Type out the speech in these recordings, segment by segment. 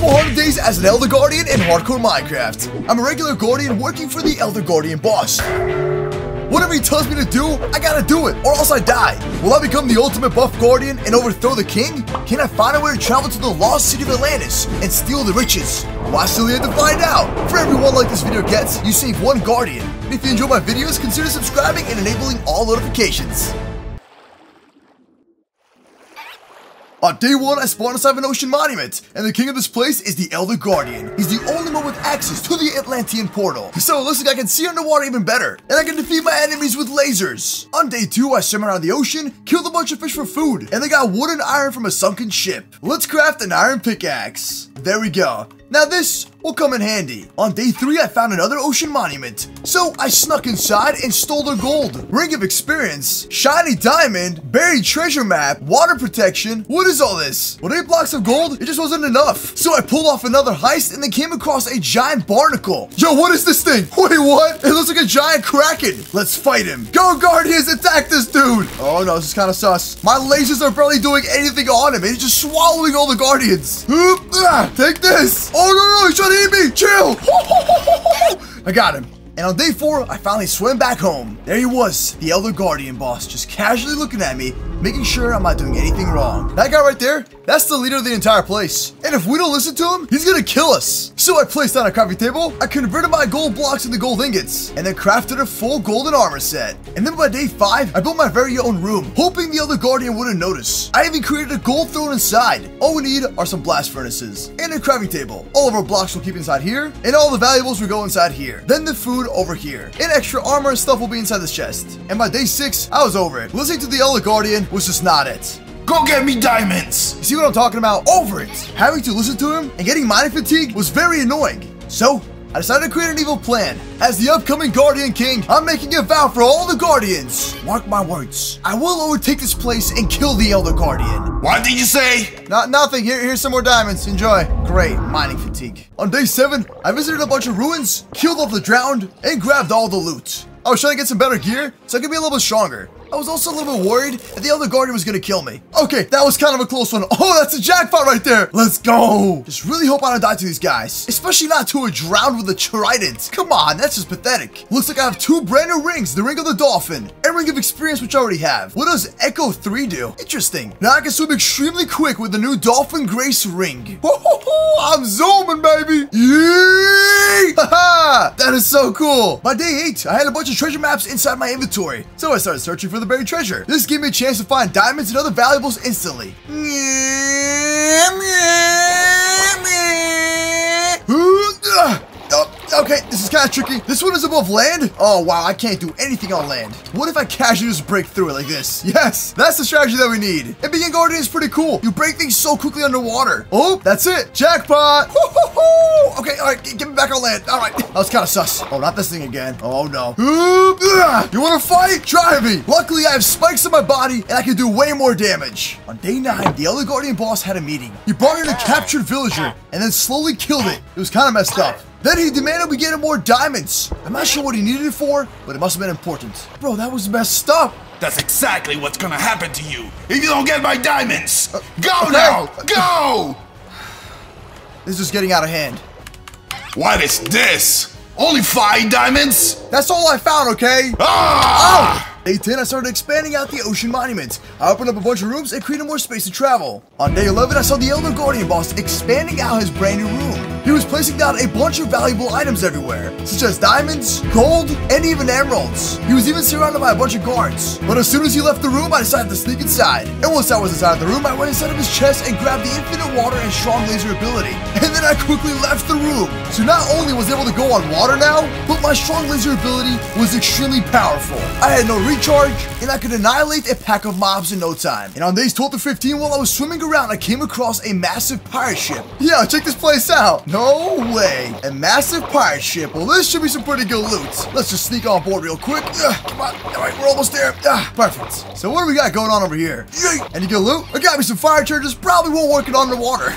100 days as an Elder Guardian in Hardcore Minecraft. I'm a regular Guardian working for the Elder Guardian boss. Whatever he tells me to do, I gotta do it, or else I die. Will I become the ultimate buff guardian and overthrow the king? Can I find a way to travel to the lost city of Atlantis and steal the riches? Well, I still have to find out. For every one like this video gets, you save one guardian. And if you enjoy my videos, consider subscribing and enabling all notifications. On day one, I spawned inside an ocean monument, and the king of this place is the Elder Guardian. He's the only one with access to the Atlantean portal. So it looks like I can see underwater even better, and I can defeat my enemies with lasers. On day two, I swim around the ocean, killed a bunch of fish for food, and they got wood and iron from a sunken ship. Let's craft an iron pickaxe. There we go. Now this will come in handy. On day 3, I found another ocean monument. So I snuck inside and stole their gold. Ring of experience, shiny diamond, buried treasure map, water protection. What is all this? With 8 blocks of gold, it just wasn't enough. So I pulled off another heist and then came across a giant barnacle. Yo, what is this thing? Wait, what? It looks like a giant kraken. Let's fight him. Go Guardians, attack this dude. Oh no, this is kind of sus. My lasers are barely doing anything on him. He's just swallowing all the Guardians. Oop, take this. Oh, no, no, he's trying to eat me. Chill. I got him. And on day four, I finally swam back home. There he was, the Elder Guardian boss, just casually looking at me, making sure I'm not doing anything wrong. That guy right there, that's the leader of the entire place. And if we don't listen to him, he's gonna kill us. So I placed down a crafting table, I converted my gold blocks into gold ingots, and then crafted a full golden armor set. And then by day five, I built my very own room, hoping the Elder Guardian wouldn't notice. I even created a gold throne inside. All we need are some blast furnaces and a crafting table. All of our blocks will keep inside here, and all the valuables will go inside here. Then the food over here. And extra armor and stuff will be inside this chest. And by day six, I was over it. Listening to the Elder Guardian was just not it. Go get me diamonds! You see what I'm talking about? Over it. Having to listen to him and getting mining fatigue was very annoying. So, I decided to create an evil plan. As the upcoming Guardian King, I'm making a vow for all the Guardians. Mark my words. I will overtake this place and kill the Elder Guardian. What did you say? Not nothing. Here, here's some more diamonds. Enjoy. Great, mining fatigue. On day seven, I visited a bunch of ruins, killed all the drowned, and grabbed all the loot. I was trying to get some better gear, so I could be a little bit stronger. I was also a little bit worried that the other Guardian was gonna kill me. Okay, that was kind of a close one. Oh, that's a jackpot right there. Let's go. Just really hope I don't die to these guys, especially not to a drowned with a trident. Come on, that's just pathetic. Looks like I have two brand new rings, the Ring of the Dolphin and Ring of Experience, which I already have. What does Echo 3 do? Interesting. Now I can swim extremely quick with the new Dolphin Grace ring. I'm zooming, baby. Yee! That is so cool. By day 8, I had a bunch of treasure maps inside my inventory, so I started searching for the buried treasure. This gave me a chance to find diamonds and other valuables instantly. Oh, okay, this is kind of tricky. This one is above land. Oh, wow, I can't do anything on land. What if I casually just break through it like this? Yes, that's the strategy that we need. And being Guardian is pretty cool. You break things so quickly underwater. Oh, that's it. Jackpot. Okay, all right, get me back on land. All right, that was kind of sus. Oh, not this thing again. Oh, no. Ah! You want to fight? Try me. Luckily, I have spikes in my body, and I can do way more damage. On day nine, the Elder Guardian boss had a meeting. He brought in a captured villager, and then slowly killed it. It was kind of messed up. Then he demanded we get him more diamonds. I'm not sure what he needed it for, but it must have been important. Bro, that was messed up. That's exactly what's gonna happen to you if you don't get my diamonds. Go now, go! This is getting out of hand. What is this? Only five diamonds? That's all I found, okay? Ah! Oh! Day 10, I started expanding out the ocean monument. I opened up a bunch of rooms and created more space to travel. On day 11, I saw the Elder Guardian boss expanding out his brand new room. He was placing down a bunch of valuable items everywhere, such as diamonds, gold, and even emeralds. He was even surrounded by a bunch of guards. But as soon as he left the room, I decided to sneak inside. And once I was inside of the room, I went inside of his chest and grabbed the infinite water and strong laser ability. And then I quickly left the room. So not only was I able to go on water now, but my strong laser ability was extremely powerful. I had no recharge, and I could annihilate a pack of mobs in no time. And on days 12 to 15, while I was swimming around, I came across a massive pirate ship. Yeah, check this place out. No way. A massive pirate ship. Well, this should be some pretty good loot. Let's just sneak on board real quick. Ugh, come on. All right, we're almost there. Perfect. So what do we got going on over here? Any good loot? I got me some fire charges. Probably won't work it underwater.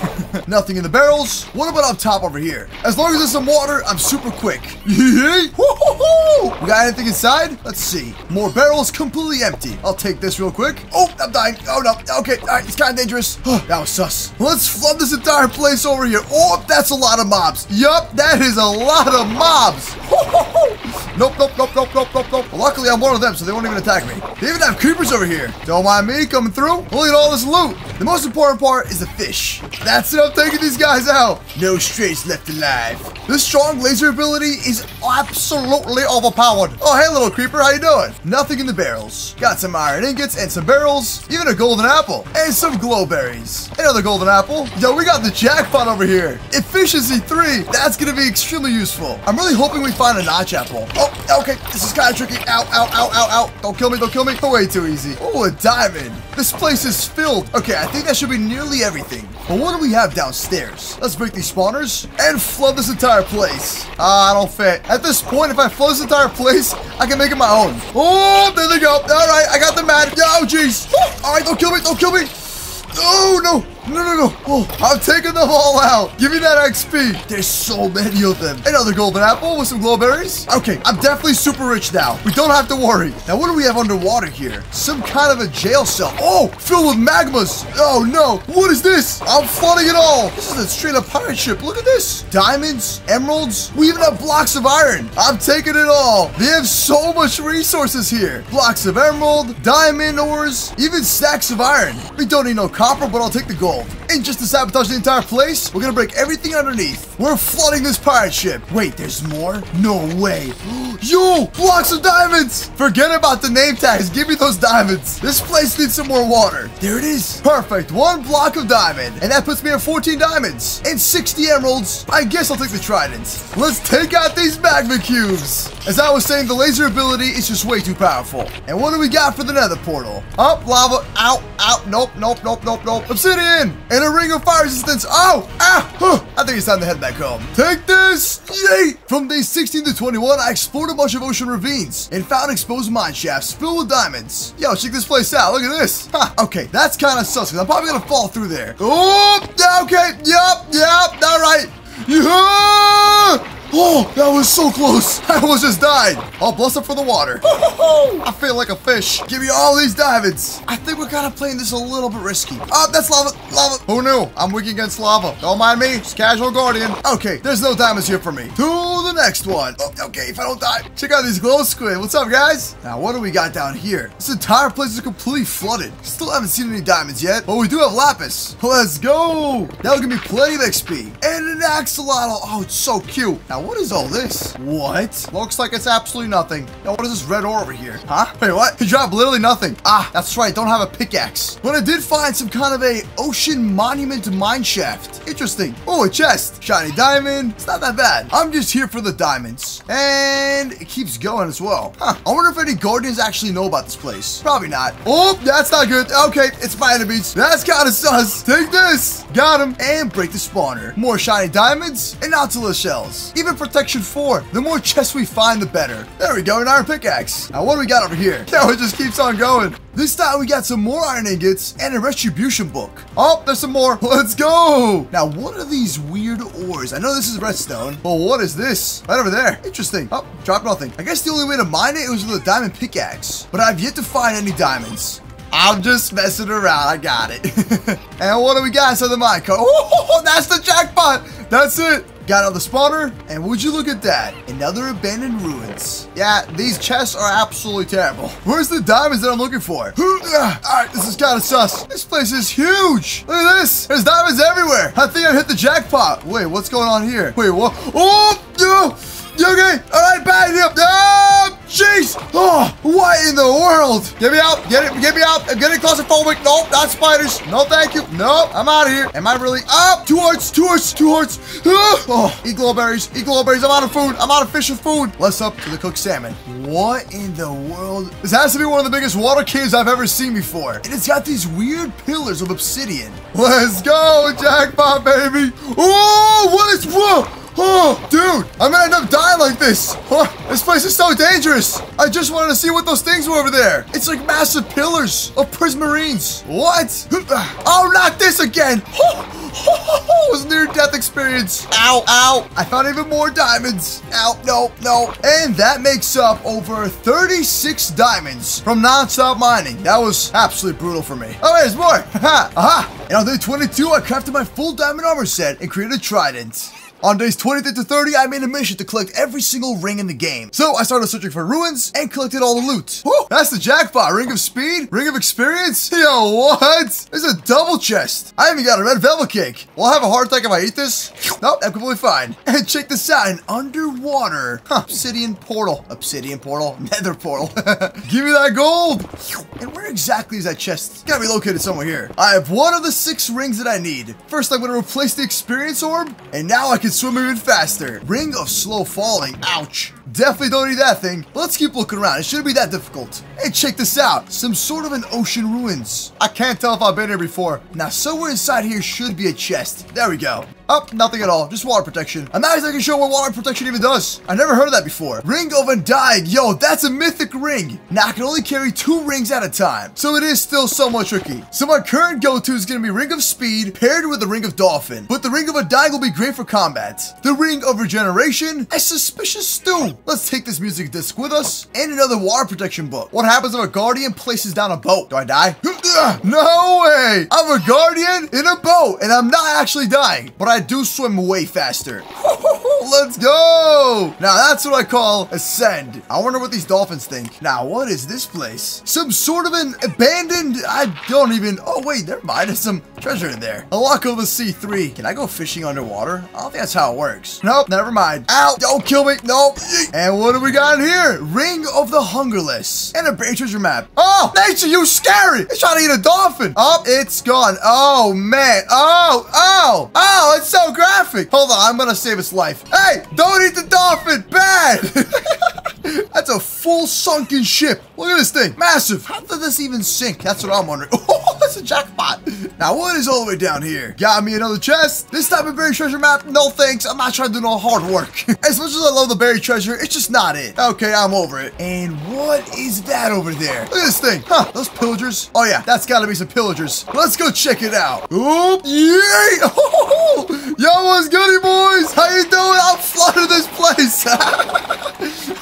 Nothing in the barrels. What about up top over here? As long as there's some water, I'm super quick. We got anything inside? Let's see. More barrels completely empty. I'll take this real quick. Oh, I'm dying. Oh, no. Okay, all right, it's kind of dangerous. that was sus. Let's flood this entire place over here. Oh, that's a lot of mobs. Yup, that is a lot of mobs. Nope, nope, nope, nope, nope, nope, nope. Luckily, I'm one of them, so they won't even attack me. They even have creepers over here. Don't mind me coming through. Look at all this loot. The most important part is the fish. That's it. I'm taking these guys out. No strays left alive. This strong laser ability is absolutely overpowered. Oh, hey, little creeper. How you doing? Nothing in the barrels. Got some iron ingots and some barrels. Even a golden apple. And some glow berries. Another golden apple. Yo, we got the jackpot over here. Efficiency 3. That's going to be extremely useful. I'm really hoping we find a notch apple. Oh, okay. This is kind of tricky. Ow, ow, ow, ow, ow. Don't kill me. Don't kill me. Way too easy. Oh, a diamond. This place is filled. Okay, I think that should be nearly everything. But what do we have downstairs? Let's break these spawners and flood this entire place. Ah, I don't fit. At this point, if I flood this entire place, I can make it my own. Oh, there they go. All right, I got the mat. Oh, jeez. All right, don't kill me. Don't kill me. Oh, no. No, no, no. Oh, I'm taking them all out. Give me that XP. There's so many of them. Another golden apple with some glowberries. Okay, I'm definitely super rich now. We don't have to worry. Now, what do we have underwater here? Some kind of a jail cell. Oh, filled with magmas. Oh, no. What is this? I'm flooding it all. This is a straight up pirate ship. Look at this. Diamonds, emeralds. We even have blocks of iron. I'm taking it all. They have so much resources here. Blocks of emerald, diamond ores, even stacks of iron. We don't need no copper, but I'll take the gold world. And just to sabotage the entire place, we're gonna break everything underneath. We're flooding this pirate ship. Wait, there's more? No way. Yo, blocks of diamonds. Forget about the name tags. Give me those diamonds. This place needs some more water. There it is. Perfect. One block of diamond. And that puts me at 14 diamonds and 60 emeralds. I guess I'll take the trident. Let's take out these magma cubes. As I was saying, the laser ability is just way too powerful. And what do we got for the nether portal? Up, lava, out, out, nope, nope, nope, nope, nope. Obsidian, and a ring of fire resistance. Oh, ah, huh. I think it's time to head back home. Take this, yay! From day 16 to 21, I explored a bunch of ocean ravines and found exposed mine shafts filled with diamonds. Yo, check this place out. Look at this. Okay, that's kind of sus, I'm probably gonna fall through there. Oh, okay, yep, yep, all right. Yeah! Oh, that was so close. I almost just died. I'll bless up for the water. Oh. I feel like a fish. Give me all these diamonds. I think we're kind of playing this a little bit risky. Oh, that's lava. Lava. Who knew? I'm weak against lava. Don't mind me. It's casual guardian. Okay, there's no diamonds here for me. To the next one. Oh, okay, if I don't die. Check out these glow squid. What's up, guys? Now, what do we got down here? This entire place is completely flooded. Still haven't seen any diamonds yet, but we do have lapis. Let's go. That'll give me plenty of XP. And an axolotl. Oh, it's so cute. Now, what is all this? What? Looks like it's absolutely nothing. Now, what is this red ore over here? Huh? Wait, what? He dropped literally nothing. Ah, that's right. Don't have a pickaxe. But I did find some kind of a ocean monument mine shaft. Interesting. Oh, a chest. Shiny diamond. It's not that bad. I'm just here for the diamonds. And it keeps going as well. Huh. I wonder if any guardians actually know about this place. Probably not. Oh, that's not good. Okay, it's my enemies. That's kind of sus. Take this. Got him. And break the spawner. More shiny diamonds and Nautilus shells. Even protection 4. The more chests we find, the better. There we go, an iron pickaxe. Now, what do we got over here? Yo, it just keeps on going. This time we got some more iron ingots and a retribution book. Oh, there's some more. Let's go. Now, what are these weird ores? I know this is redstone, but what is this? Right over there. Interesting. Oh, drop nothing. I guess the only way to mine it was with a diamond pickaxe, but I've yet to find any diamonds. I'm just messing around. I got it. and what do we got inside the minecart? Oh, that's the jackpot. That's it. Got out the spawner, and would you look at that? Another abandoned ruins. Yeah, these chests are absolutely terrible. Where's the diamonds that I'm looking for? Ah, Alright, this is kind of sus. This place is huge. Look at this. There's diamonds everywhere. I think I hit the jackpot. Wait, what's going on here? Wait, what? Oh, no. You okay? All right, bad up. Oh, jeez. Oh, what in the world? Get me out. Get it. Get me out. I'm getting claustrophobic. Nope, not spiders. No, thank you. Nope, I'm out of here. Am I really? Up. Oh, two hearts. Two hearts. Two hearts. Oh, oh eat glowberries. Eat glowberries. I'm out of food. I'm out of fish and food. Let's up to the cooked salmon. What in the world? This has to be one of the biggest water caves I've ever seen before. And it's got these weird pillars of obsidian. Let's go, jackpot, baby. Oh, what is, whoa. Oh, dude, I'm gonna end up dying like this. Oh, this place is so dangerous. I just wanted to see what those things were over there. It's like massive pillars of prismarines. What? Oh, not this again. Oh, it was near death experience. Ow, ow. I found even more diamonds. Ow, no, no. And that makes up over 36 diamonds from non-stop mining. That was absolutely brutal for me. Oh, there's more. Aha, aha. And on day 22, I crafted my full diamond armor set and created a trident. On days 23 to 30, I made a mission to collect every single ring in the game. So I started searching for ruins and collected all the loot. Woo, that's the jackpot. Ring of speed, ring of experience. Yo, what? There's a double chest. I even got a red velvet cake. Will I have a heart attack if I eat this? Nope, I'm completely fine. And check this out, an underwater huh, obsidian portal. Obsidian portal, nether portal. Give me that gold. And where exactly is that chest? It's gotta be located somewhere here. I have one of the six rings that I need. First, I'm gonna replace the experience orb, and now I can swim even faster. Ring of slow falling. Ouch. Definitely don't need that thing. Let's keep looking around. It shouldn't be that difficult. Hey, check this out. Some sort of an ocean ruins. I can't tell if I've been here before. Now, somewhere inside here should be a chest. There we go. Oh, nothing at all. Just water protection. I'm not exactly sure what water protection even does. I never heard of that before. Ring of Undying. Yo, that's a mythic ring. Now, I can only carry two rings at a time. So it is still somewhat tricky. So my current go-to is going to be Ring of Speed paired with the Ring of Dolphin. But the Ring of Undying will be great for combat. The Ring of Regeneration, a suspicious stew. Let's take this music disc with us and another water protection book. What happens if a guardian places down a boat? Do I die? No way! I'm a guardian in a boat and I'm not actually dying, but I do swim way faster. Let's go! Now that's what I call ascend. I wonder what these dolphins think. Now, what is this place? Some sort of an abandoned, I don't even, oh wait, mind. There's some treasure in there. Unlock over C3. Can I go fishing underwater? I don't think that's how it works. Nope, never mind. Ow, don't kill me. Nope. And what do we got in here? Ring of the Hungerless. And a treasure map. Oh, nature, you scary. It's trying to eat a dolphin. Oh, it's gone. Oh, man. Oh, oh, oh, it's so graphic. Hold on, I'm gonna save its life. Hey, don't eat the dolphin. Bad. That's a full sunken ship. Look at this thing. Massive. How did this even sink? That's what I'm wondering. That's a jackpot. Now, what is all the way down here? Got me another chest. This time of buried treasure map. No thanks. I'm not trying to do no hard work. as much as I love the buried treasure, it's just not it. Okay, I'm over it. And what is that over there? Look at this thing. Huh, those pillagers. Oh, yeah, that's got to be some pillagers. Let's go check it out. Oop, yay. Oh, yo, what's goody, boys? How you doing? I'm flooding this place.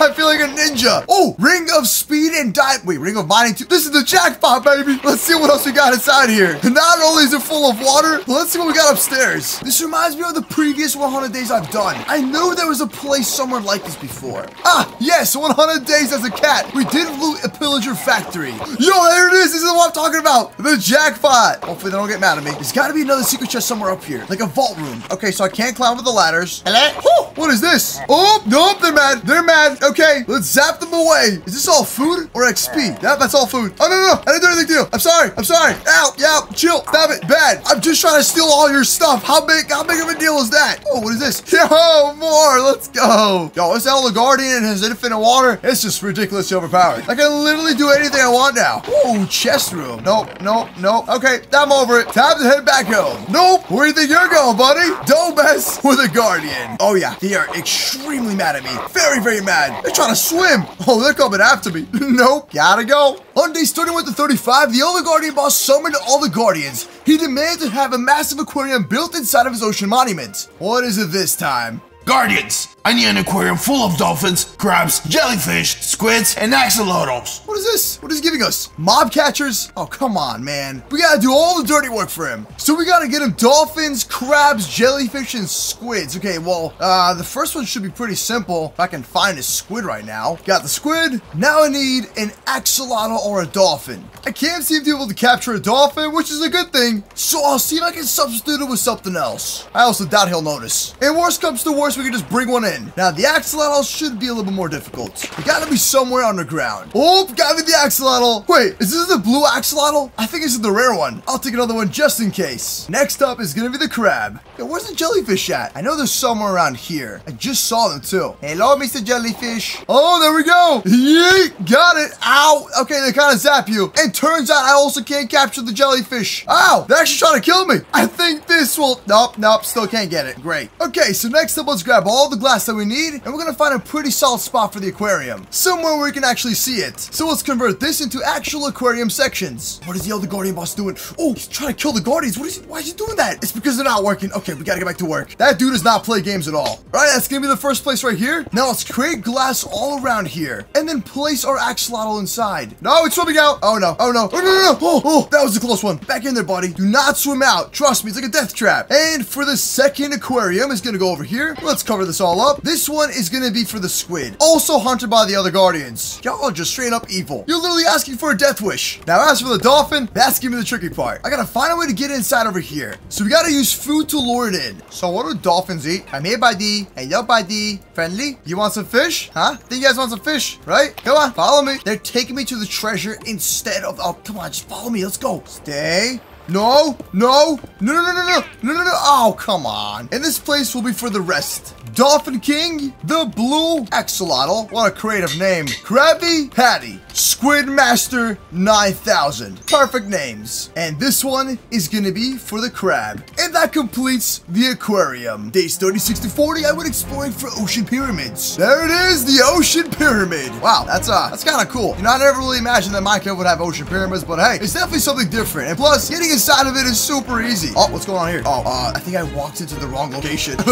I feel like a ninja. Oh, ring of speed and dive. Wait, ring of mining too. This is the jackpot, baby. Let's see what else we got inside here. Not only is it full of water, let's see what we got upstairs. This reminds me of the previous 100 days I've done. I knew there was a place somewhere like this before. Ah, yes, 100 days as a cat. We did loot a pillager factory. Yo, there it is. This is what I'm talking about. The jackpot. Hopefully they don't get mad at me. There's got to be another secret chest somewhere up here, like a vault room. Okay, so I can't climb over the ladders. Hello? What is this? Oh, nope, they're mad. They're mad. Okay, let's zap them away. Is this all food or XP? Yeah, that's all food. Oh, no, no, no. I didn't do anything to you. I'm sorry. I'm sorry. Ow, yeah, chill. Stop it. Bad. I'm just trying to steal all your stuff. How big, how big of a deal is that? Oh, what is this? Yo, more. Let's go. Yo, this Elder Guardian has infinite water. It's just ridiculously overpowered. I can literally do anything I want now. Oh, chest room. Nope, nope, nope. Okay, I'm over it. Time to head back home. Nope. Where do you think you're going, buddy? Don't mess with a Guardian. Oh, yeah. They are extremely mad at me. Very, very mad. They're trying to swim. Oh, they're coming after me. nope. Gotta go. On days 31 to 35, the Elder Guardian boss summoned all the Guardians. He demanded to have a massive aquarium built inside of his ocean monument. What is it this time? Guardians, I need an aquarium full of dolphins, crabs, jellyfish, squids, and axolotls. What is this? What is he giving us? Mob catchers? Oh, come on, man. We gotta do all the dirty work for him. So we gotta get him dolphins, crabs, jellyfish, and squids. Okay, well, uh, the first one should be pretty simple. If I can find a squid right now. Got the squid. Now I need an axolotl or a dolphin. I can't seem to be able to capture a dolphin, which is a good thing. So I'll see if I can substitute it with something else. I also doubt he'll notice. And worst comes to worst, we can just bring one in. Now, the axolotl should be a little bit more difficult. It gotta be somewhere underground. Oh, got me the axolotl. Wait, is this the blue axolotl? I think this is the rare one. I'll take another one just in case. Next up is gonna be the crab. Yo, where's the jellyfish at? I know there's somewhere around here. I just saw them too. Hello, Mr. Jellyfish. Oh, there we go. Yeet, got it. Ow. Okay, they kind of zap you. And turns out I also can't capture the jellyfish. Ow, they're actually trying to kill me. I think this will, nope, nope, still can't get it. Great. Okay, so next up, let's grab grab all the glass that we need, and we're gonna find a pretty solid spot for the aquarium. Somewhere where we can actually see it. So let's convert this into actual aquarium sections. What is the Elder Guardian boss doing? Oh, he's trying to kill the Guardians. What is he, why is he doing that? It's because they're not working. Okay, we gotta get back to work. That dude does not play games at all. All right, that's gonna be the first place right here. Now let's create glass all around here, and then place our axolotl inside. No, it's swimming out. Oh no, oh no, oh no, no, no. Oh, oh, that was a close one. Back in there, buddy. Do not swim out. Trust me, it's like a death trap. And for the second aquarium is gonna go over here. Let's cover this all up. This one is gonna be for the squid. Also hunted by the other guardians. Y'all are just straight up evil. You're literally asking for a death wish. Now, as for the dolphin, that's gonna be the tricky part. I gotta find a way to get inside over here. So we gotta use food to lure it in. So what do dolphins eat? I'm here, buddy. Hello, buddy. Friendly? You want some fish? Huh? Think you guys want some fish, right? Come on, follow me. They're taking me to the treasure instead of... Oh, come on, just follow me. Let's go. Stay. No, no, no, no, no, no, no, no, no, no. Oh, come on. And this place will be for the rest. Dolphin King, the Blue Axolotl. What a creative name. Krabby Patty. Squid Master 9000. Perfect names. And this one is gonna be for the crab. And that completes the aquarium. Days 36 to 40, I went exploring for ocean pyramids. There it is, the ocean pyramid. Wow, that's uh, that's kind of cool. You know, I never really imagined that Minecraft would have ocean pyramids, but hey, it's definitely something different. And plus, getting inside of it is super easy. Oh, what's going on here? Oh, uh, I think I walked into the wrong location.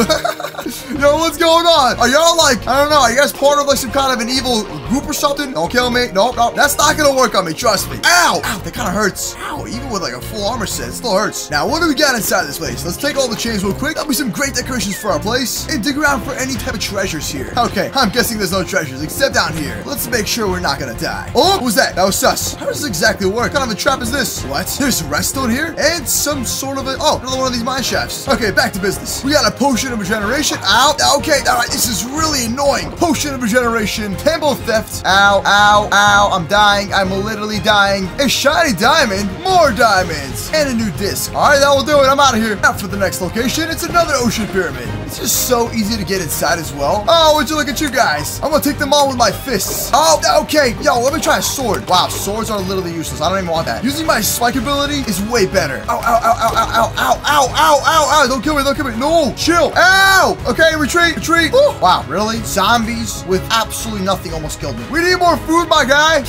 Yo, what's going on? Are y'all like, I don't know, you guys part of like some kind of an evil group or something? Don't kill me. Nope, nope. That's not gonna work on me, trust me. Ow! Ow, that kind of hurts. Ow, even with like a full armor set, it still hurts. Now, what do we got inside this place? Let's take all the chains real quick. That'll be some great decorations for our place. And dig around for any type of treasures here. Okay, I'm guessing there's no treasures except down here. Let's make sure we're not gonna die. Oh, what was that? That was sus. How does this exactly work? What kind of a trap is this? What? There's redstone here? And some sort of a... Oh, another one of these mine shafts. Okay, back to business. We got a potion of regeneration. Ow. Okay, all right, this is really annoying. Potion of regeneration. Temple theft. Ow, ow, ow. I'm dying. I'm literally dying. A shiny diamond. More diamonds. And a new disc. All right, that will do it. I'm out of here. Now for the next location, it's another ocean pyramid. It's just so easy to get inside as well. Oh, would you look at you guys? I'm gonna take them on with my fists. Oh, okay. Yo, let me try a sword. Wow, swords are literally useless. I don't even want that. Using my spike ability is way better. Ow, ow, ow, ow, ow, ow, ow, ow, ow, ow. Don't kill me, don't kill me. No, chill. Ow. Okay, retreat, retreat. Ooh. Wow, really? Zombies with absolutely nothing almost killed me. We need more food, my guy.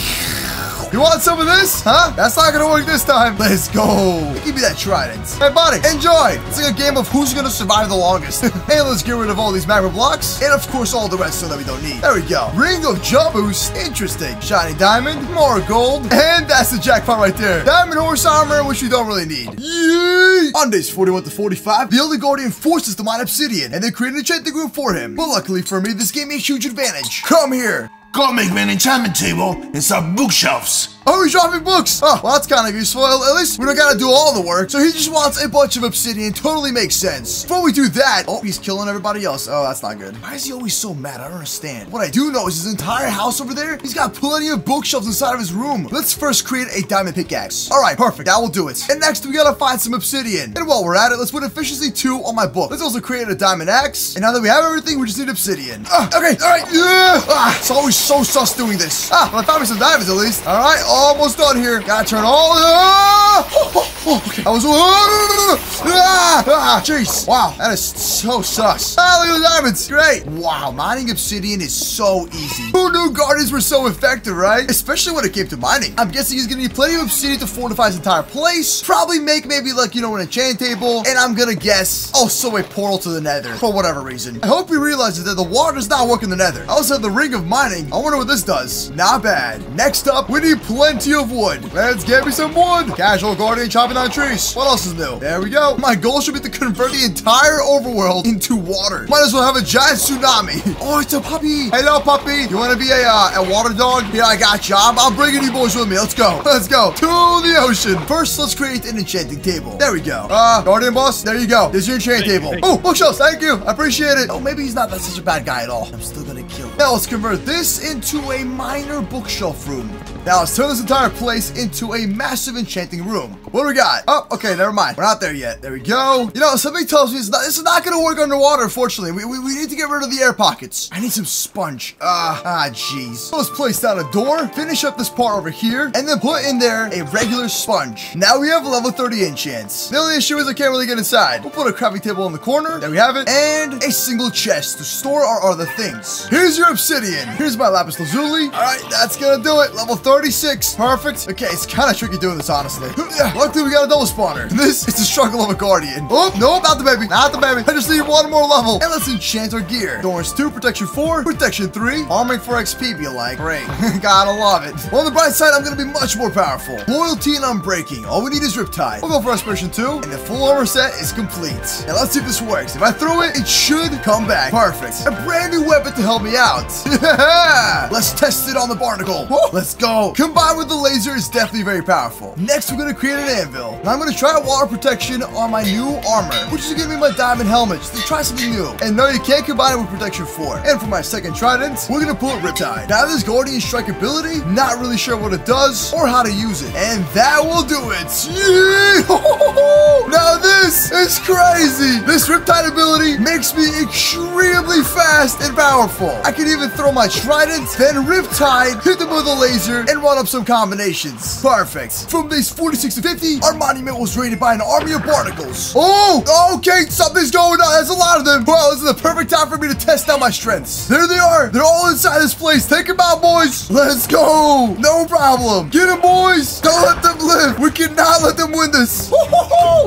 You want some of this? Huh? That's not gonna work this time. Let's go. Give me that trident. Hey, buddy, enjoy. It's like a game of who's gonna survive the longest. hey, let's get rid of all these magma blocks. And of course, all the rest so that we don't need. There we go. Ring of jump boost. Interesting. Shiny diamond. More gold. And that's the jackpot right there. Diamond horse armor, which we don't really need. Yay! On days 41 to 45, the Elder Guardian forces to mine obsidian, and they create an enchanting room for him. But luckily for me, this gave me a huge advantage. Come here. Go make me an enchantment table and some bookshelves. Oh, he's dropping books. Oh, well, that's kind of useful. At least we don't gotta do all the work. So he just wants a bunch of obsidian. Totally makes sense. Before we do that, oh, he's killing everybody else. Oh, that's not good. Why is he always so mad? I don't understand. What I do know is his entire house over there, he's got plenty of bookshelves inside of his room. Let's first create a diamond pickaxe. All right, perfect. That will do it. And next, we gotta find some obsidian. And while we're at it, let's put efficiency 2 on my book. Let's also create a diamond axe. And now that we have everything, we just need obsidian. Ah, okay, all right. Yeah. Ah, it's always so sus doing this. Ah, well, I found me some diamonds at least. All right, almost done here. Gotta turn all. Oh, oh, oh, okay. I was. Ah, ah, jeez. Wow, that is so sus. Ah, look at the diamonds. Great. Wow, mining obsidian is so easy. Who knew guardians were so effective, right? Especially when it came to mining. I'm guessing he's gonna need plenty of obsidian to fortify his entire place. Probably make maybe like, you know, an enchant table. And I'm gonna guess also a portal to the nether for whatever reason. I hope he realizes that the water does not work in the nether. I also have the ring of mining. I wonder what this does. Not bad. Next up, we need plenty of wood. Let's get me some wood. Casual guardian chopping down trees. What else is new? There we go. My goal should be to convert the entire overworld into water. Might as well have a giant tsunami. Oh, it's a puppy. Hello, puppy. You want to be a, uh, a water dog? Yeah, I got you. I'm, I'm bringing you boys with me. Let's go. Let's go to the ocean. First, let's create an enchanting table. There we go. Uh, guardian boss, there you go. There's your enchanting table. Oh, bookshelves. Thank you. I appreciate it. Oh, maybe he's not that such a bad guy at all. I'm still gonna kill him. Now, let's convert this into a minor bookshelf room. Now, let's turn this entire place into a massive enchanting room. What do we got? Oh, okay, never mind. We're not there yet. There we go. You know, something tells me not, this is not going to work underwater, unfortunately. We, we, we, need to get rid of the air pockets. I need some sponge. Ah, ah, jeez. Let's place down a door, finish up this part over here, and then put in there a regular sponge. Now we have a level 30 enchants. The only issue is I can't really get inside. We'll put a crafting table in the corner. There we have it. And a single chest to store our other things. Here's your obsidian. Here's my lapis lazuli. All right, that's gonna do it. Level 36. Perfect. Okay, it's kind of tricky doing this, honestly. Luckily, we got a double spawner. This is the struggle of a guardian. Oh, no, not the baby. Not the baby. I just need one more level. And let's enchant our gear. Thorns 2, Protection 4, Protection 3, Armoring for XP, be like. Great. Gotta love it. On the bright side, I'm gonna be much more powerful. Loyalty and Unbreaking. All we need is Riptide. We'll go for Respiration 2, and the full armor set is complete. Now let's see if this works. If I throw it, it should come back. Perfect. A brand new weapon to help me out. let's test it on the barnacle. Whoa, let's go. Combined with the laser is definitely very powerful. Next, we're gonna create an anvil. And I'm gonna try water protection on my new armor, which is gonna be my diamond helmet. To try something new. And no, you can't combine it with protection 4. And for my second trident, we're gonna put Riptide. Now this Guardian Strike ability, not really sure what it does or how to use it. And that will do it. Now this is crazy. This Riptide ability makes me extremely fast and powerful. I can even throw my trident, then Riptide, hit them with a laser, and run up some combinations. Perfect. From base 46 to 50, our monument was raided by an army of barnacles. Oh, okay, something's going on. There's a lot of them. Well, this is the perfect time for me to test out my strengths. There they are. They're all inside this place. Take them out, boys. Let's go. No problem. Get them, boys. Don't let them live. We cannot let them win this.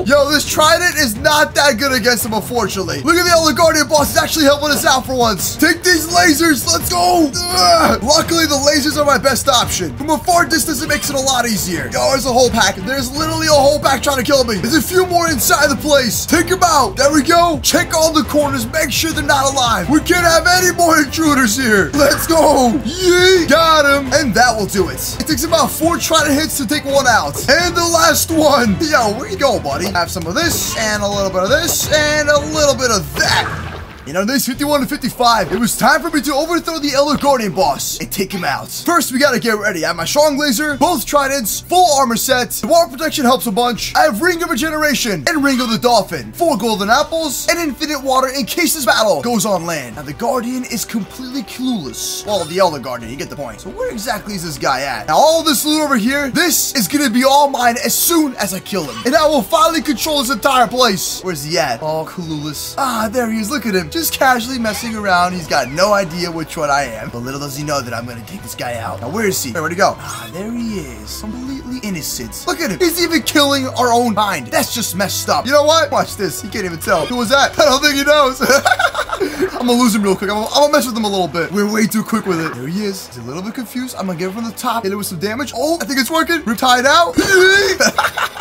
Yo, this trident is not that good against them, unfortunately. Look at the Elder Guardian boss. He's actually helping us out for once. Take these lasers. Let's go. Ugh. Luckily, the lasers are my best option. From a far distance, it makes it a lot easier. Yo, there's a whole pack. There's literally a whole pack trying to kill me. There's a few more inside the place. Take them out. There we go. Check all the corners. Make sure they're not alive. We can't have any more intruders here. Let's go. Yee. Got him. And that will do it. It takes about four trident hits to take one out. And the last one. Yo, where you go, buddy? Have some of this and a little bit of this and a little bit of that. You know, this 51 to 55, it was time for me to overthrow the Elder Guardian boss and take him out. First, we gotta get ready. I have my strong laser, both tridents, full armor set, the water protection helps a bunch, I have Ring of Regeneration and Ring of the Dolphin, four golden apples, and infinite water in case this battle goes on land. Now, the Guardian is completely clueless. Well, the Elder Guardian, you get the point. So where exactly is this guy at? Now, all this loot over here, this is gonna be all mine as soon as I kill him. And I will finally control this entire place. Where's he at? All clueless. Ah, there he is. Look at him just casually messing around. He's got no idea which one I am. But little does he know that I'm gonna take this guy out. Now, where is he? Where'd he go? Ah, there he is. Completely innocent. Look at him. He's even killing our own kind. That's just messed up. You know what? Watch this. He can't even tell. Who was that? I don't think he knows. I'm gonna lose him real quick. I'm gonna, I'm gonna mess with him a little bit. We're way too quick with it. There he is. He's a little bit confused. I'm gonna get him from the top. Hit it with some damage. Oh, I think it's working. Riptide out.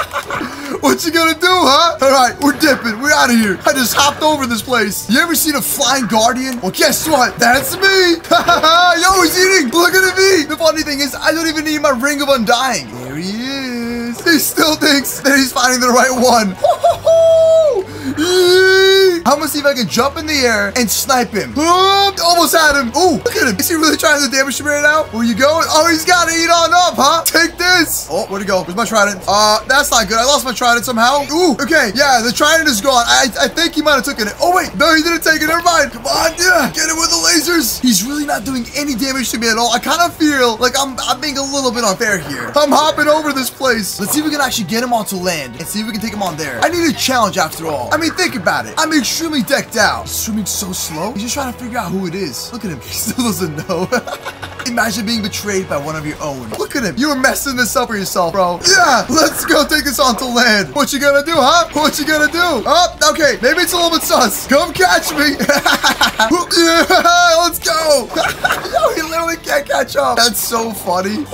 What you gonna do, huh? All right, we're dipping. We're out of here. I just hopped over this place. You ever seen a flying guardian? Well, guess what? That's me. Yo, he's eating. Look at me. The funny thing is, I don't even need my ring of undying. There he is. He still thinks that he's finding the right one. I'm gonna see if I can jump in the air and snipe him. Oh, almost had him. Oh, look at him. Is he really trying to damage me right now? Where you going? Oh, he's got to eat on up, huh? Take this. Oh, where'd he go? Where's my trident? Uh, that's not good. I lost my trident somehow. Ooh, okay. Yeah, the trident is gone. I, I think he might have taken it. Oh, wait. No, he didn't take it. Never mind. Come on. Yeah. Get him with the lasers. He's really not doing any damage to me at all. I kind of feel like I'm, I'm being a little bit unfair here. I'm hopping over this place. Let's see if we can actually get him onto land and see if we can take him on there. I need a challenge after all. I mean, think about it. I'm extremely decked out. He's swimming so slow. He's just trying to figure out who it is. Look at him. He still doesn't know. Imagine being betrayed by one of your own. Look at him. You were messing this up for yourself, bro. Yeah, let's go take this onto land. What you gonna do, huh? What you gonna do? Oh, okay. Maybe it's a little bit sus. Come catch me. yeah, let's go. Yo, he literally can't catch up. That's so funny.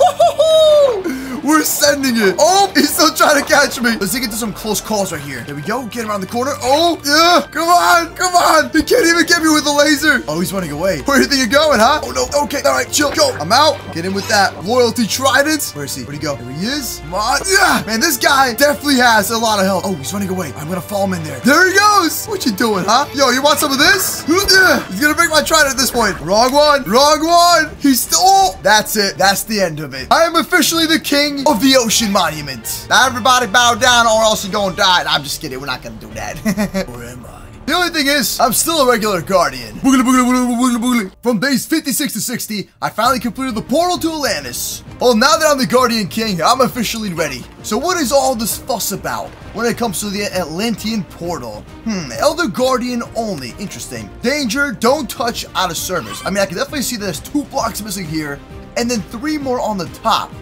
We're sending it. Oh, he's still trying to catch me. Let's get into some close calls right here. There we go. Get around the corner. Oh, yeah. Come on. Come on. He can't even get me with the laser. Oh, he's running away. Where do you think you're going, huh? Oh, no. Okay. All right. Chill. Go. I'm out. Get in with that loyalty trident. Where is he? Where'd he go? There he is. Come on. Yeah. Man, this guy definitely has a lot of health. Oh, he's running away. I'm going to follow him in there. There he goes. What you doing, huh? Yo, you want some of this? Yeah. He's going to break my trident at this point. Wrong one. Wrong one. He's still. Oh, that's it. That's the end of it. I am officially the king king of the ocean monument. Now everybody bow down or else you're gonna die. I'm just kidding, we're not gonna do that. Where am I? The only thing is, I'm still a regular guardian. Boogly, boogly, boogly, boogly, boogly. From days 56 to 60, I finally completed the portal to Atlantis. Well, now that I'm the Guardian King, I'm officially ready. So what is all this fuss about when it comes to the Atlantean portal? Hmm, Elder Guardian only. Interesting. Danger, don't touch out of service. I mean, I can definitely see there's two blocks missing here, and then three more on the top.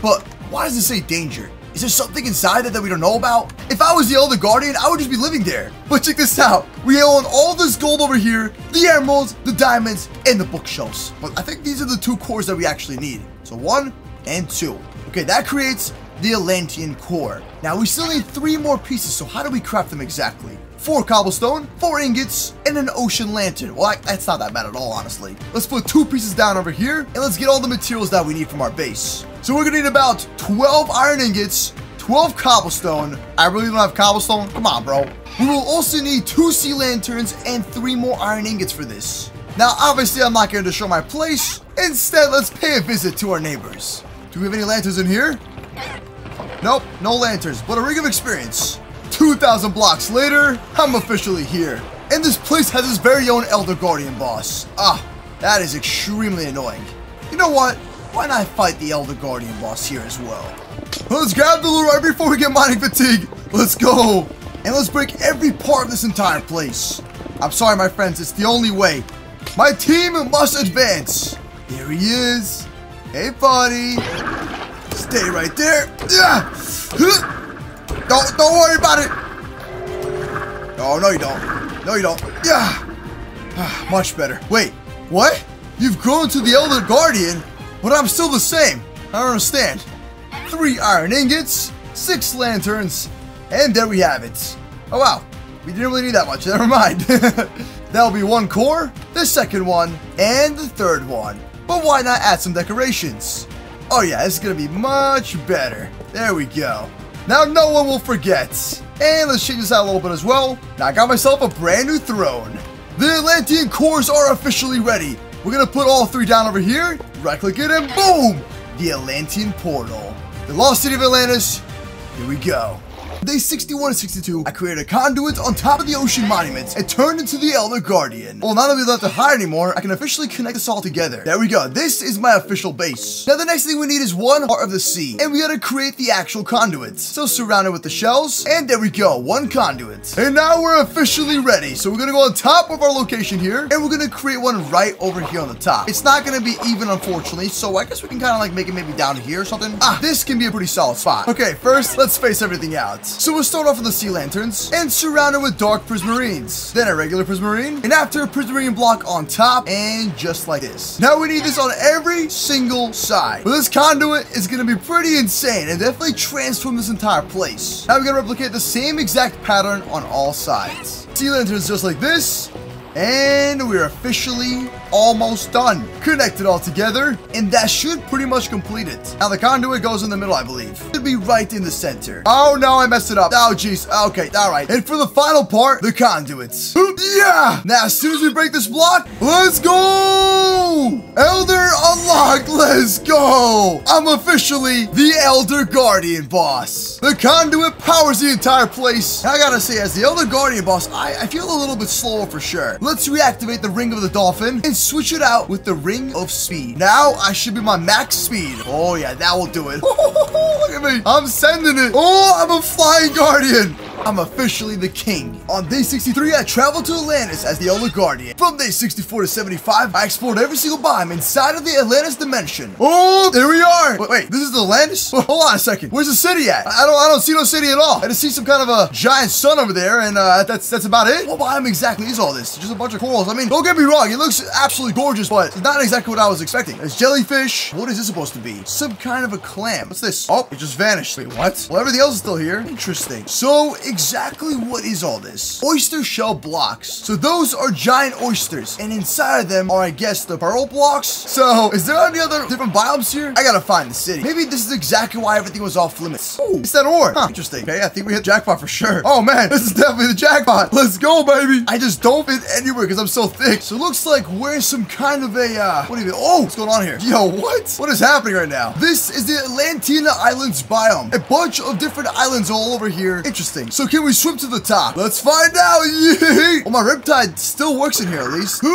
But why does it say danger? Is there something inside it that we don't know about? If I was the Elder Guardian, I would just be living there. But check this out. We own all this gold over here, the emeralds, the diamonds, and the bookshelves. But I think these are the two cores that we actually need. So one and two. Okay, that creates the Atlantean core. Now we still need three more pieces, so how do we craft them exactly? Four cobblestone, four ingots, and an ocean lantern. Well, that's not that bad at all, honestly. Let's put two pieces down over here, and let's get all the materials that we need from our base. So we're gonna need about 12 iron ingots, 12 cobblestone. I really don't have cobblestone? Come on, bro. We will also need two sea lanterns and three more iron ingots for this. Now, obviously, I'm not going to show my place. Instead, let's pay a visit to our neighbors. Do we have any lanterns in here? Nope, no lanterns, but a ring of experience. 2,000 blocks later, I'm officially here. And this place has its very own Elder Guardian boss. Ah, that is extremely annoying. You know what? Why not fight the Elder Guardian boss here as well? Let's grab the loot right before we get mining fatigue. Let's go. And let's break every part of this entire place. I'm sorry, my friends. It's the only way. My team must advance. There he is. Hey, buddy. Stay right there. Don't, don't worry about it. Oh, no, you don't. No, you don't. Yeah. Ah, much better. Wait, what? You've grown to the Elder Guardian? But I'm still the same. I don't understand. Three iron ingots, six lanterns, and there we have it. Oh wow, we didn't really need that much, never mind. That'll be one core, the second one, and the third one. But why not add some decorations? Oh yeah, it's gonna be much better. There we go. Now no one will forget. And let's change this out a little bit as well. Now I got myself a brand new throne. The Atlantean cores are officially ready. We're gonna put all three down over here, right click it, and boom! The Atlantean portal. The lost city of Atlantis. Here we go. Day 61 and 62, I created a conduit on top of the ocean monument and turned into the Elder Guardian. Well, now that we don't have to hide anymore, I can officially connect this all together. There we go. This is my official base. Now, the next thing we need is one heart of the sea, and we gotta create the actual conduit. So surround it with the shells, and there we go, one conduit. And now we're officially ready. So we're gonna go on top of our location here, and we're gonna create one right over here on the top. It's not gonna be even, unfortunately, so I guess we can kind of like make it maybe down here or something. Ah, this can be a pretty solid spot. Okay, first, let's space everything out. So we'll start off with the sea lanterns and surround it with dark prismarines. Then a regular prismarine, and after a prismarine block on top, and just like this. Now we need this on every single side. But this conduit is gonna be pretty insane and definitely transform this entire place. Now we're gonna replicate the same exact pattern on all sides. Sea lanterns just like this, and we're officially almost done. Connected all together, and that should pretty much complete it. Now the conduit goes in the middle, I believe. Should be right in the center. Oh no, I messed it up. Oh jeez. Okay, all right. And for the final part, the conduits. Yeah! Now as soon as we break this block, let's go! Elder unlocked, let's go! I'm officially the Elder Guardian boss. The conduit powers the entire place. I gotta say, as the Elder Guardian boss, I, I feel a little bit slower for sure. Let's reactivate the Ring of the Dolphin and switch it out with the Ring of Speed. Now I should be my max speed. Oh yeah, that will do it. Look at me. I'm sending it. Oh, I'm a flying guardian. I'm officially the king. On day 63, I traveled to Atlantis as the Elder Guardian. From day 64 to 75, I explored every single biome inside of the Atlantis dimension. Oh, there we are. Wait, wait this is the Atlantis? Well, hold on a second. Where's the city at? I don't, I don't see no city at all. I just see some kind of a giant sun over there, and uh, that's that's about it. What biome exactly is all this? Just a bunch of corals. I mean, don't get me wrong, it looks absolutely gorgeous, but it's not exactly what I was expecting. There's jellyfish. What is this supposed to be? Some kind of a clam. What's this? Oh, it just vanished. Wait, what? Well, everything else is still here. Interesting. So, exactly what is all this? Oyster shell blocks. So those are giant oysters, and inside of them are, I guess, the pearl blocks. So is there any other different biomes here? I gotta find the city. Maybe this is exactly why everything was off limits. Oh, it's that ore. Huh, interesting. Okay, I think we hit jackpot for sure. Oh man, this is definitely the jackpot. Let's go, baby. I just don't fit anywhere because I'm so thick. So it looks like we're some kind of a, uh, what mean? Oh, what's going on here? Yo, what? What is happening right now? This is the Atlantean Islands biome. A bunch of different islands all over here. Interesting. So can we swim to the top? Let's find out. Yay! Oh, my riptide still works in here at least.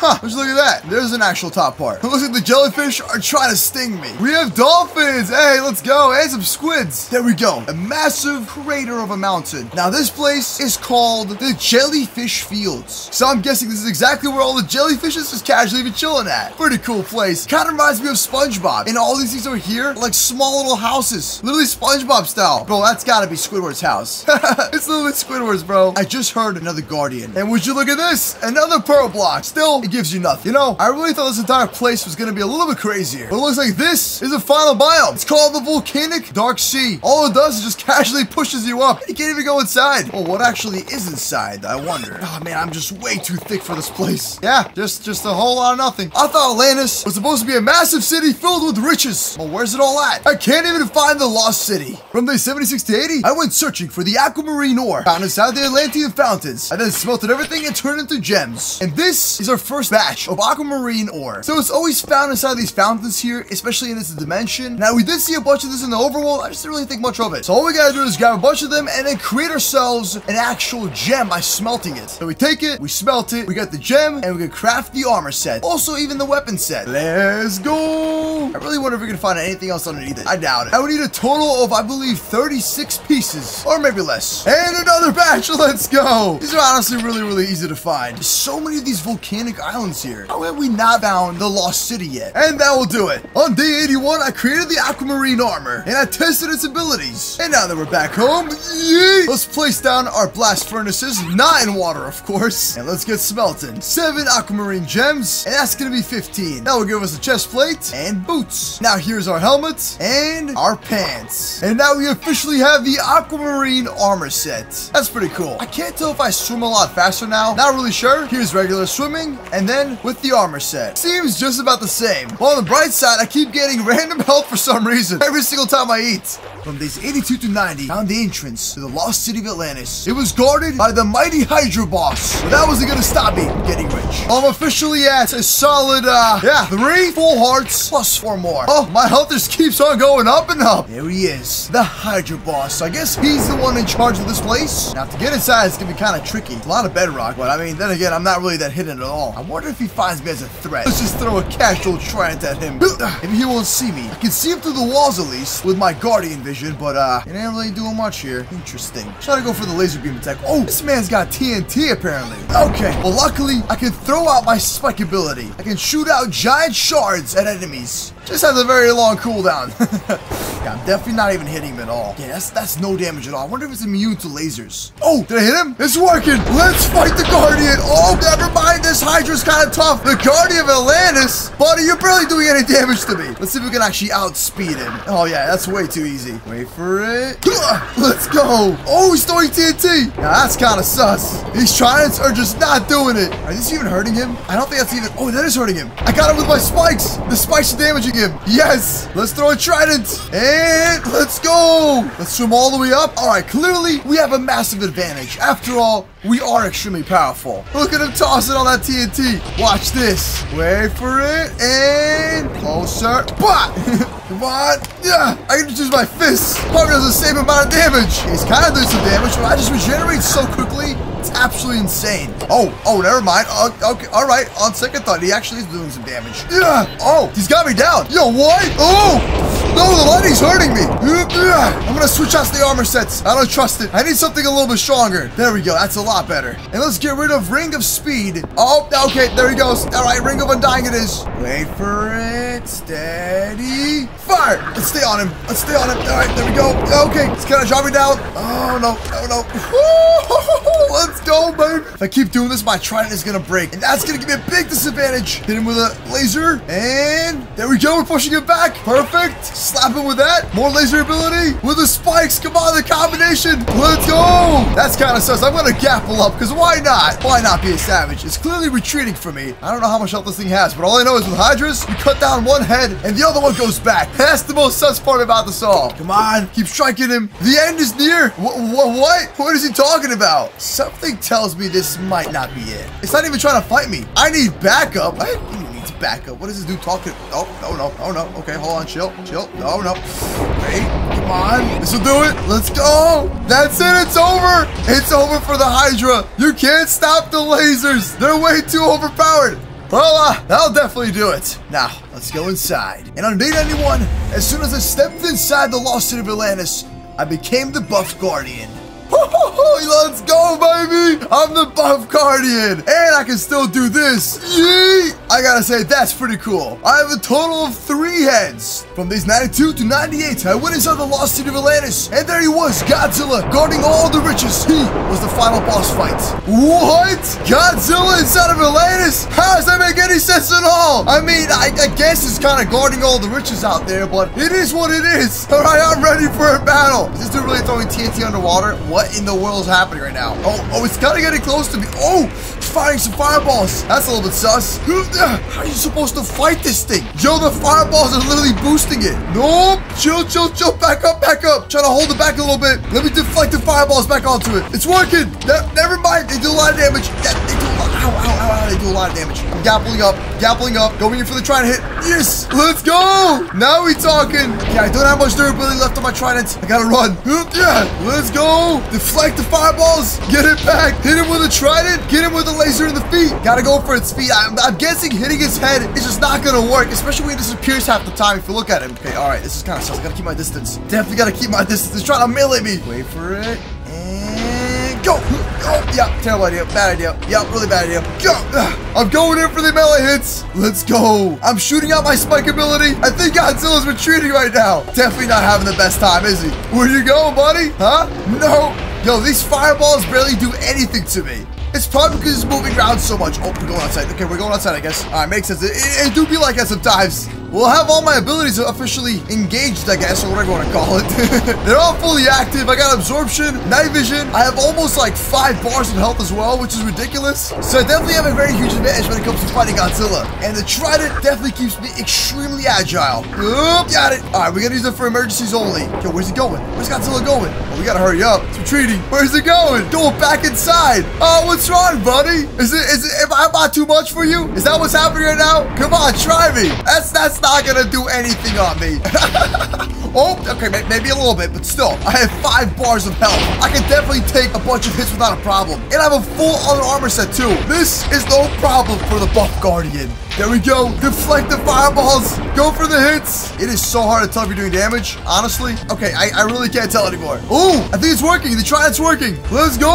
Huh, let's look at that. There's an actual top part. It looks like the jellyfish are trying to sting me. We have dolphins. Hey, let's go. And some squids. There we go. A massive crater of a mountain. Now, this place is called the Jellyfish Fields. So I'm guessing this is exactly where all the jellyfishes just casually be chilling at. Pretty cool place. Kind of reminds me of SpongeBob. And all these things over here, like small little houses. Literally SpongeBob style. Bro, that's gotta be Squidward's house. it's literally Squidward's, bro. I just heard another Guardian. And would you look at this? Another Pearl Block. Still, it gives you nothing. You know, I really thought this entire place was gonna be a little bit crazier. But it looks like this is a final biome. It's called the Volcanic Dark Sea. All it does is just casually pushes you up. You can't even go inside. Well, what actually is inside? I wonder. Oh man, I'm just way too thick for this place. Yeah, just just a whole lot of nothing. I thought Atlantis was supposed to be a massive city filled with riches. Well, where's it all at? I can't even find the lost city. From day 76 to 80, I went searching for the aquamarine ore found inside the Atlantean fountains. I then smelted everything and turned into gems. And this is our first batch of aquamarine ore. So it's always found inside these fountains here, especially in this dimension. Now, we did see a bunch of this in the overworld. I just didn't really think much of it. So all we gotta do is grab a bunch of them and then create ourselves an actual gem by smelting it. So we take it, we smelt it, we got the gem, and we can craft the armor set. Also, even the weapon set. Let's go! I really wonder if we can find anything else underneath it. I doubt it. I would need a total of, I believe, 36 pieces. Or maybe less. And another batch! Let's go! These are honestly really, really easy to find. So many of these volcanic islands here. How have we not found the lost city yet? And that will do it. On day 81, I created the aquamarine armor, and I tested its abilities. And now that we're back home, yay! Let's place down our blast furnaces, not in water, of course. And let's get smelting. Seven aquamarine gems, and that's gonna be 15. That will give us a chest plate and boots. Now here's our helmet and our pants. And now we officially have the aquamarine armor set. That's pretty cool. I can't tell if I swim a lot faster now. Not really sure. Here's regular swimming, and then with the armor set. Seems just about the same. But on the bright side, I keep getting random health for some reason. Every single time I eat. From days 82 to 90, found the entrance to the lost city of Atlantis. It was guarded by the mighty Hydra boss. But that wasn't gonna stop me from getting rich. I'm officially at a solid, uh, yeah, three full hearts plus four more. Oh, my health just keeps on going up and up. There he is, the Hydra boss. I guess he's the one in charge of this place. Now, to get inside, it's gonna be kind of tricky. A lot of bedrock, but I mean, then again, I'm not really that hidden at all. I wonder if he finds me as a threat. Let's just throw a casual trident at him. Maybe he won't see me. I can see him through the walls at least with my guardian vision, but uh, it ain't really doing much here. Interesting. Try to go for the laser beam attack. Oh, this man's got TNT apparently. Okay, well luckily I can throw out my spike ability. I can shoot out giant shards at enemies. Just has a very long cooldown. yeah, I'm definitely not even hitting him at all. Yeah, that's, that's no damage at all. I wonder if it's immune to lasers. Oh, did I hit him? It's working. Let's fight the Guardian. Oh, never mind. This Hydra's kind of tough. The Guardian of Atlantis? Buddy, you're barely doing any damage to me. Let's see if we can actually outspeed him. Oh, yeah, that's way too easy. Wait for it. Let's go. Oh, he's throwing TNT. Now, that's kind of sus. These tridents are just not doing it. Are these even hurting him? I don't think that's even... Oh, that is hurting him. I got him with my spikes. The spikes are damaging him. Yes. Let's throw a trident. And let's go. Let's swim all the way up. All right, clearly we have a massive advantage. After all, we are extremely powerful. Look at him tossing all that TNT. Watch this. Wait for it. And closer. But Come on. Yeah. I can just use my fists. Probably does the same amount of damage. He's kind of doing some damage, but I just regenerate so quickly. It's absolutely insane. Oh, oh, never mind. Uh, okay, all right. On second thought, he actually is doing some damage. Yeah. Oh, he's got me down. Yo, what? Oh, no, the lightning's hurting me. I'm gonna switch out the armor sets. I don't trust it. I need something a little bit stronger. There we go. That's a lot better. And let's get rid of Ring of Speed. Oh, okay. There he goes. All right, Ring of Undying it is. Wait for it. Steady. Fire. Let's stay on him. Let's stay on him. All right, there we go. Okay, it's kind of drop me down. Oh, no. Oh, no. Let's go, baby. If I keep doing this, my trident is gonna break. And that's gonna give me a big disadvantage. Hit him with a laser. And there we go. We're pushing it back. Perfect. Slap him with that. More laser ability. With the spikes. Come on, the combination. Let's go. That's kind of sus. I'm gonna gapple up because why not? Why not be a savage? It's clearly retreating from me. I don't know how much health this thing has, but all I know is with Hydras, you cut down one head and the other one goes back. That's the most sus part about this all. Come on. Keep striking him. The end is near. Wh wh what? What is he talking about? Something tells me this might not be it. It's not even trying to fight me. I need backup. I he needs backup. What is this dude talking? Oh, no, no, oh, no. Okay, hold on. Chill, chill. No, no. Wait, come on. This will do it. Let's go. That's it. It's over. It's over for the Hydra. You can't stop the lasers. They're way too overpowered. Well, uh, that'll definitely do it. Now, let's go inside. And on day 91, as soon as I stepped inside the lost city of Atlantis, I became the Buff Guardian. Let's go, baby! I'm the Buff Guardian, and I can still do this. Yeet! I gotta say, that's pretty cool. I have a total of three heads. From these 92 to 98, I went inside the lost city of Atlantis, and there he was, Godzilla, guarding all the riches. He was the final boss fight. What? Godzilla inside of Atlantis? How does that make any sense at all? I mean, I, I guess it's kind of guarding all the riches out there, but it is what it is. All right, I'm ready for a battle. Is this dude really throwing TNT underwater? What in the world is happening right now? Oh, oh, it's kind of getting close to me. Oh, it's firing some fireballs. That's a little bit sus. How are you supposed to fight this thing? Yo, the fireballs are literally boosting it. Nope. Chill, chill, chill. Back up, back up. Trying to hold it back a little bit. Let me deflect the fireballs back onto it. It's working. Ne never mind. They do a lot of damage. Yeah, they do a lot. Ow, ow, ow. They do a lot of damage. I'm gappling up, gappling up. Going in for the trident hit. Yes. Let's go. Now we talking. Yeah, I don't have much durability left on my trident. I gotta run. Yeah. Let's go. Deflect the fireballs. Get it back. Hit him with a trident. Get him with a laser in the feet. Gotta go for its feet. I'm, I'm guessing hitting his head is just not gonna work, especially when he disappears half the time if you look at him. Okay, all right. This is kind of sus. I gotta keep my distance. Definitely gotta keep my distance. He's trying to melee me. Wait for it. And go. Oh, yeah, terrible idea. Bad idea. Yeah, really bad idea. Go. I'm going in for the melee hits. Let's go. I'm shooting out my spike ability. I think Godzilla's retreating right now. Definitely not having the best time, is he? Where you going, buddy? Huh? No. Yo, these fireballs barely do anything to me. It's probably because it's moving around so much. Oh, we're going outside. Okay, we're going outside, I guess. All right, makes sense. It, it, it do be like that sometimes. We'll have all my abilities officially engaged, I guess, or whatever you want to call it. They're all fully active. I got absorption, night vision. I have almost like five bars of health as well, which is ridiculous. So I definitely have a very huge advantage when it comes to fighting Godzilla. And the Trident definitely keeps me extremely agile. Oop, got it. All right, we're gonna use it for emergencies only. Yo, where's it going? Where's Godzilla going? Oh, we gotta hurry up. It's retreating. Where's it going? Going back inside. Oh, what's wrong, buddy? Is it, is it, am I, am I too much for you? Is that what's happening right now? Come on, try me. That's, that's not gonna do anything on me. oh, okay, maybe a little bit, but still, I have five bars of health. I can definitely take a bunch of hits without a problem. And I have a full other armor set too. This is no problem for the Buff Guardian. There we go. Deflect the fireballs. Go for the hits. It is so hard to tell if you're doing damage, honestly. Okay, I, I really can't tell anymore. Oh, I think it's working. The trident's working. Let's go.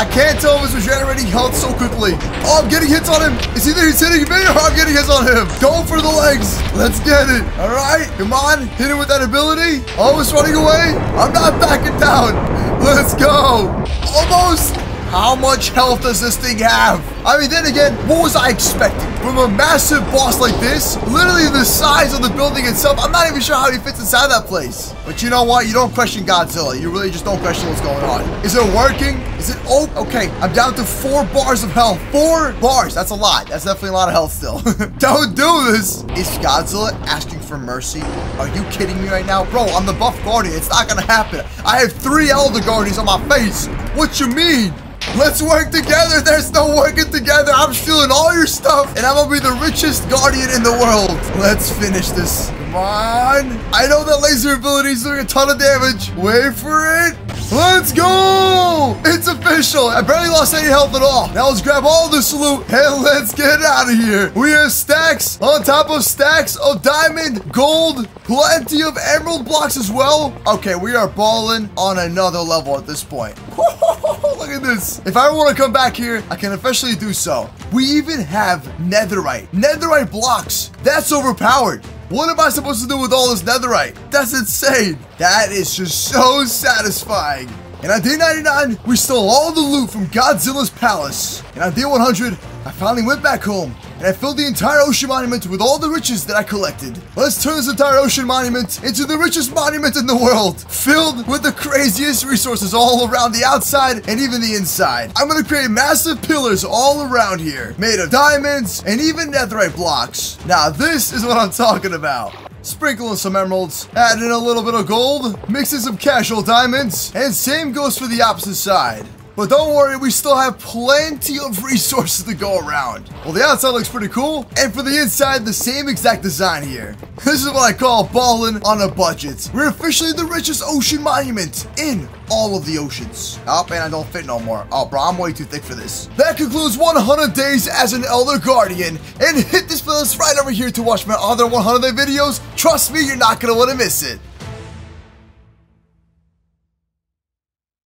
I can't tell if it's regenerating health so quickly. Oh, I'm getting hits on him. It's either he's hitting me or I'm getting hits on him. Go for the legs. Let's get it. All right, come on. Hit him with that ability. Oh, it's running away. I'm not backing down. Let's go. Almost. How much health does this thing have? I mean, then again, what was I expecting? From a massive boss like this, literally the size of the building itself, I'm not even sure how he fits inside that place. But you know what? You don't question Godzilla. You really just don't question what's going on. Is it working? Is it, oh, okay. I'm down to four bars of health. Four bars. That's a lot. That's definitely a lot of health still. don't do this. Is Godzilla asking for mercy? Are you kidding me right now? Bro, I'm the buff guardian. It's not gonna happen. I have three elder guardians on my face. What you mean? Let's work together. There's no working together. I'm stealing all your stuff, and I'm gonna be the richest guardian in the world. Let's finish this. Come on. I know that laser ability is doing a ton of damage. Wait for it. Let's go! It's official. I barely lost any health at all. Now let's grab all this loot and let's get out of here. We have stacks on top of stacks of diamond, gold, plenty of emerald blocks as well. Okay, we are balling on another level at this point. Look at this. If I want to come back here, I can officially do so. We even have netherite. Netherite blocks. That's overpowered. What am I supposed to do with all this netherite? That's insane. That is just so satisfying. And on day 99, we stole all the loot from Godzilla's palace. And on day 100, I finally went back home and I filled the entire ocean monument with all the riches that I collected. Let's turn this entire ocean monument into the richest monument in the world, filled with the craziest resources all around the outside and even the inside. I'm gonna create massive pillars all around here, made of diamonds and even netherite blocks. Now this is what I'm talking about. Sprinkle in some emeralds, add in a little bit of gold, mix in some casual diamonds, and same goes for the opposite side. But don't worry, we still have plenty of resources to go around. Well, the outside looks pretty cool, and for the inside, the same exact design here. This is what I call balling on a budget. We're officially the richest ocean monument in all of the oceans. Oh, man, I don't fit no more. Oh, bro, I'm way too thick for this. That concludes 100 days as an Elder Guardian, and hit this playlist right over here to watch my other 100 day videos. Trust me, you're not gonna wanna miss it.